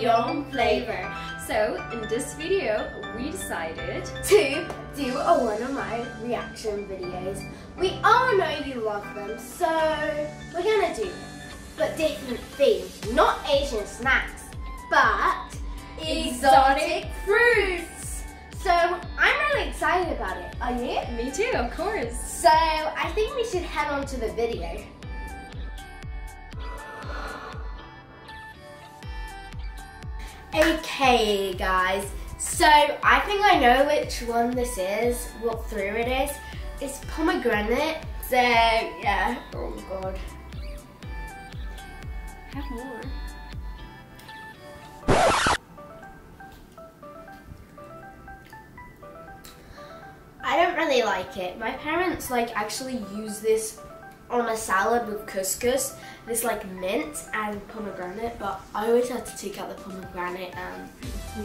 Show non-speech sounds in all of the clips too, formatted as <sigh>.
your flavor. So in this video, we decided to do a one of my reaction videos. We all know you love them, so we're gonna do them. But different themes, not Asian snacks, but exotic fruits. So I'm really excited about it. Are you? me too, of course. So I think we should head on to the video. Okay guys, so I think I know which one this is, what fruit it is. It's pomegranate, so yeah, oh my god. Have more. I don't really like it. My parents like actually use this on a salad with couscous. This like mint and pomegranate, but I always have to take out the pomegranate and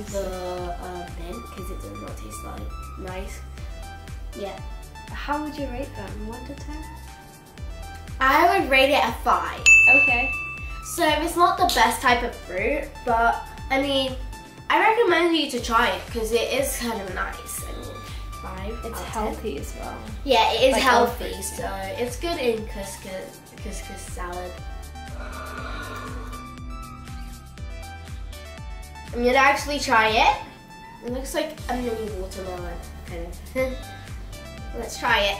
the uh, mint because it does not taste like nice. Yeah. How would you rate them? 1 to 10? I would rate it a five. Okay. So it's not the best type of fruit, but I mean, I recommend you to try it because it is kind of nice. I mean, five. It's out of 10. healthy as well. Yeah, it is Like healthy, so it's good in couscous, couscous salad. I'm gonna actually try it. It looks like a mini watermelon, kind of. <laughs> Let's try it.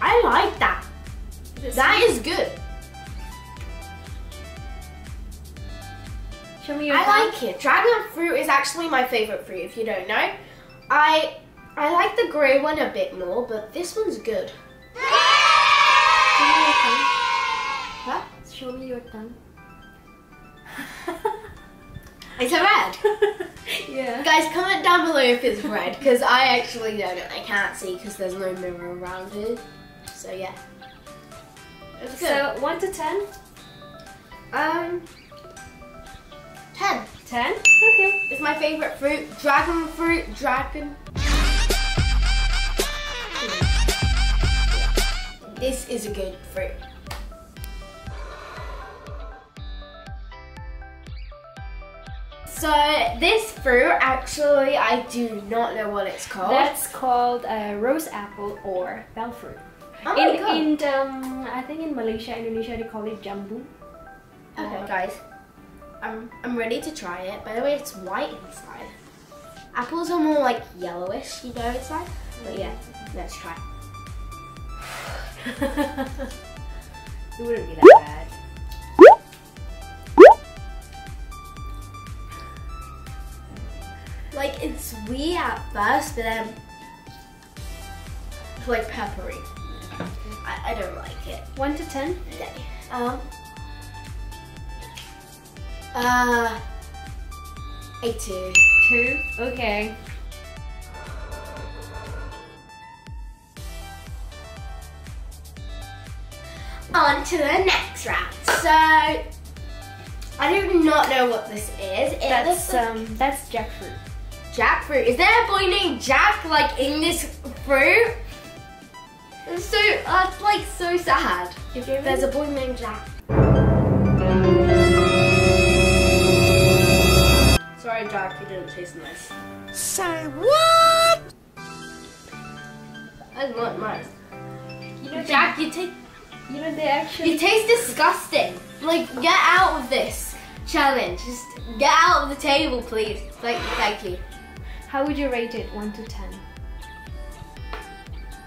I like that. That is good. Show me your I like it. Dragon fruit is actually my favorite fruit. If you don't know, I I like the grey one a bit more, but this one's good. Show me your tongue. Huh? Show me your tongue. It's a red. <laughs> yeah. Guys, comment down below if it's red, because I actually don't. I can't see because there's no mirror around here. So yeah, it's good. So 1 to 10? um, ten. 10? Okay. It's my favorite fruit. Dragon fruit. Dragon. This is a good fruit. So this fruit, actually, I do not know what it's called. That's called uh, rose apple or bell fruit. oh in, in um, I think in Malaysia, Indonesia, they call it jambu. okay, guys, I'm I'm ready to try it. By the way, it's white inside. Apples are more like yellowish, you know, inside. But yeah, let's try. <laughs> it wouldn't be that bad. Like it's sweet at first, but then it's like peppery. I, I don't like it. 1 to 10? Um. Uh. A two. 2? Okay. On to the next round. So, I do not know what this is. It That's like um that's jackfruit. jackfruit. Is there a boy named Jack like in this fruit? It's so that's like so sad. If There's a boy named Jack. Sorry, Jack, you didn't taste nice. Say what? That's not nice. you know Jack, you take you know they actually you taste disgusting. Like, get out of this challenge. Just get out of the table, please. Like, thank you. How would you rate it? 1 to 10.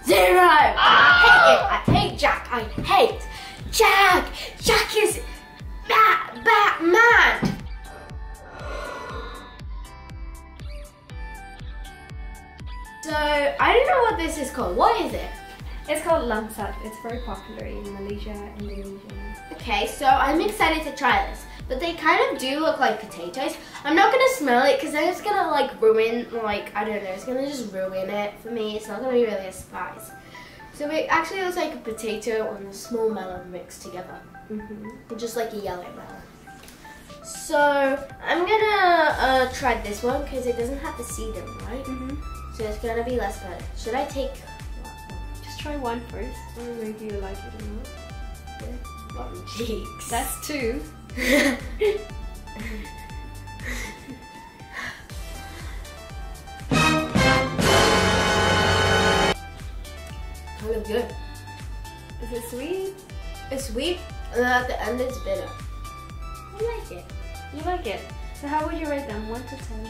Zero. I hate it. I hate Jack. I hate Jack. Jack is bat bat mad. So I don't know what this is called. What is it? It's called langsat. It's very popular in Malaysia, Indonesia. Okay, so I'm excited to try this. But they kind of do look like potatoes. I'm not gonna smell it because then it's gonna like ruin, like, I don't know, it's gonna just ruin it for me. It's not gonna be really a spice. So it actually looks like a potato and a small melon mixed together. Mm-hmm. Just like a yellow melon. So I'm gonna uh, try this one because it doesn't have the seed in right? Mm-hmm. So it's gonna be less bitter. Should I take Just try one first, or maybe you like it or not. <laughs> <laughs> Cheeks. That's two. <laughs> It's good. Is it sweet? It's sweet, and then at the end it's bitter. I like it. You like it. So how would you rate them? 1 to 10?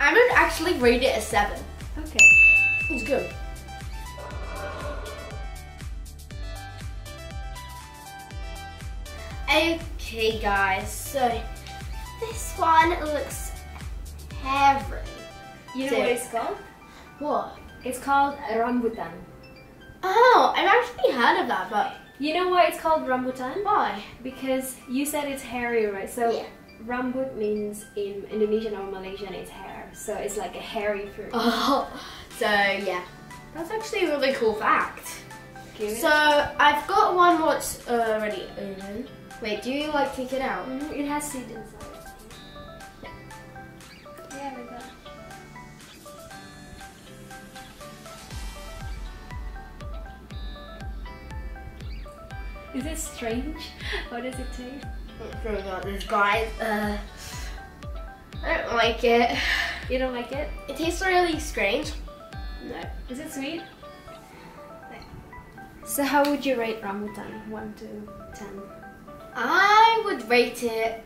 I'm gonna actually rate it a seven. Okay. It's good. Okay guys, so this one looks heavy. You know so, what it's called? What? It's called rambutan. Oh, I've actually heard of that, but... You know why it's called rambutan? Why? Because you said it's hairy, right? So yeah. rambut means in Indonesian or Malaysian it's hairy hair. So it's like a hairy fruit. Oh, <laughs> so yeah, that's actually a really cool fact. So I've got one what's already open. Wait, do you like take it out? Mhm, it has seed inside. Yeah, like that. Is it strange? <laughs> What does it taste? I forgot about this, guys. Uh, I don't like it. You don't like it? It tastes really strange. No. Is it sweet? No. So how would you rate rambutan? 1 to 10. I would rate it,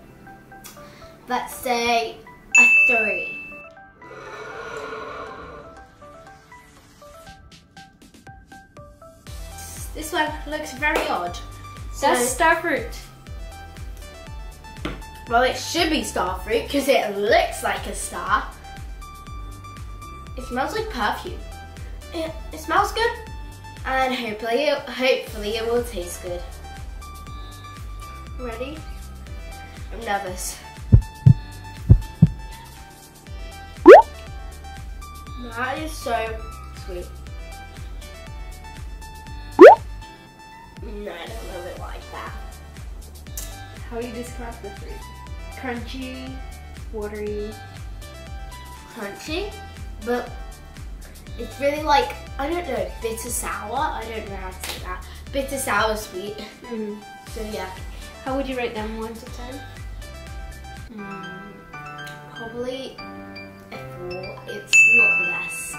let's say, a three. This one looks very odd. So, That's star fruit. well, it should be star fruit because it looks like a star. It smells like perfume. It, it smells good, and hopefully, it, hopefully, it will taste good. Ready? I'm nervous. That is so sweet. No, I don't love it like that. How do you describe the fruit? Crunchy, watery. Crunchy, but it's really like, I don't know, bitter sour. I don't know how to say that. Bitter sour sweet. Mm. So yeah. How would you rate them? 1 to 10? Mm, probably a four. It's not the best.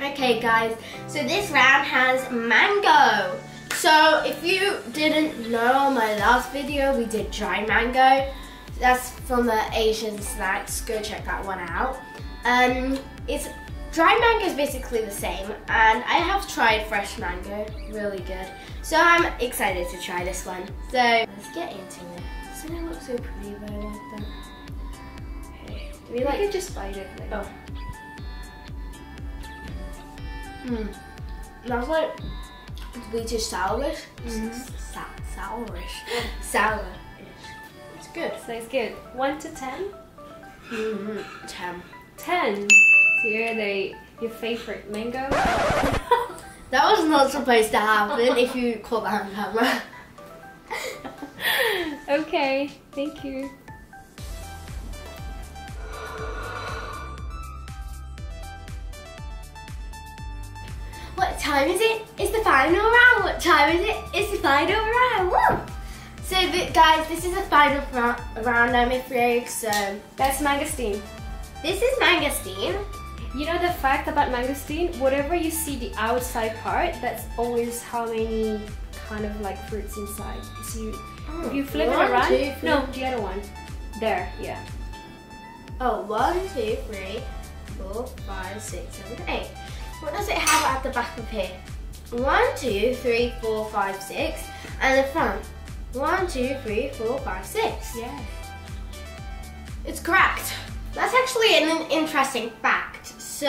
Okay, guys. So this round has mango. So if you didn't know on my last video, we did dry mango. That's from the Asian snacks. Go check that one out. Um, it's dry mango is basically the same, and I have tried fresh mango. Really good. So I'm excited to try this one. So let's get into it. Doesn't it look so pretty though like that? Okay. Do we You like can just bite it. Like. Oh. Hmm. Smells like sweetish sourish. Mhm. Sa- sourish. <laughs> Sourish. Good. So it's good. 1 to 10? Mm-hmm. Ten. 10. So you're the, your favorite mango? <laughs> That was not supposed to happen if you caught that on camera. <laughs> okay, thank you. What time is it? It's the final round. What time is it? It's the final round. Woo! So, th- guys, this is the final round, I'm afraid. So, That's mangosteen. this is mangosteen. You know the fact about mangosteen? Whatever you see the outside part, that's always how many kind of like fruits inside. So you, oh, if you flip One, it around, two, three. no, the other one. There, yeah. Oh, one, two, three, four, five, six, seven, eight. What does it have at the back of here? One, two, three, four, five, six. And the front. One, two, three, four, five, six. Yeah. It's correct. That's actually an interesting fact. So,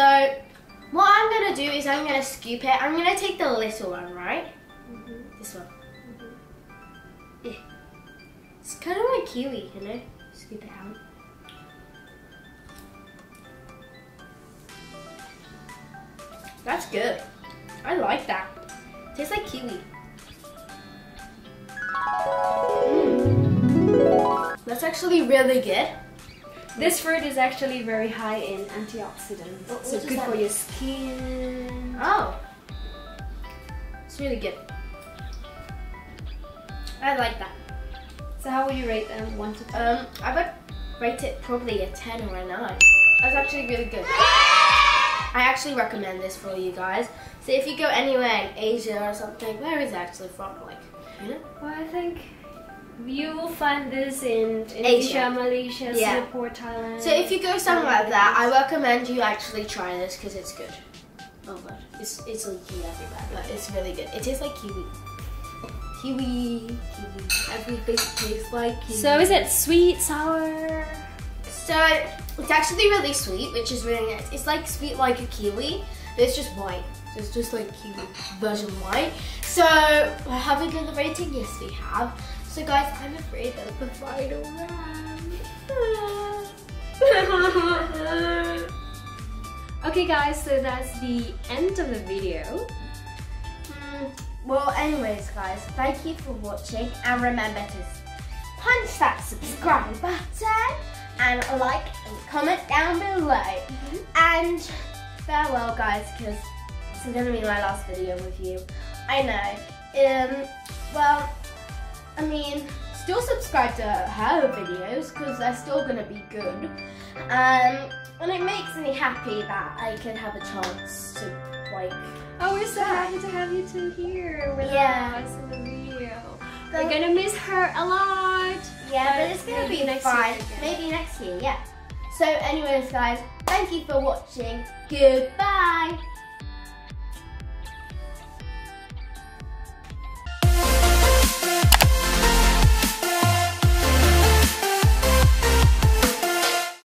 what I'm gonna do is I'm gonna scoop it. I'm gonna take the little one, right? Mm-hmm. This one. Mm-hmm. Yeah. It's kind of like kiwi, you know? Scoop it out. That's good. I like that. Tastes like kiwi. That's actually really good. This fruit is actually very high in antioxidants. What- so good for your skin. Oh. It's really good. I like that. So how would you rate them? One to ten. Um, I would rate it probably a 10 or a 9. That's actually really good. I actually recommend this for you guys. So if you go anywhere in Asia or something, where is it actually from? Like, you know? Well, I think you will find this in Indonesia, Malaysia, Yeah. Singapore, Thailand. So if you go somewhere like that, I recommend you actually try this because it's good. Oh god, it's it's leaky everywhere, but it's really good. It tastes like kiwi. Kiwi, kiwi. Everything tastes like kiwi. So is it sweet, sour? So it's actually really sweet, which is really nice. It's like sweet like a kiwi, but it's just white. So it's just like kiwi version white. So have we done the rating? Yes, we have. So guys, I'm afraid that's the final round. <laughs> Okay, guys. So that's the end of the video. Hmm, well, anyways, guys, thank you for watching, and remember to punch that subscribe button and like and comment down below. And farewell, guys, because this is gonna be my last video with you. I know. Um, well, I mean, still subscribe to her videos because they're still gonna be good. Um, and it makes me happy that I can have a chance to like Oh, we're so happy to have you two here with Yeah. us in the video. We're gonna miss her a lot. Yeah, but But it's gonna be next fine. year. Maybe next year, yeah. So, anyways, guys, thank you for watching. Goodbye.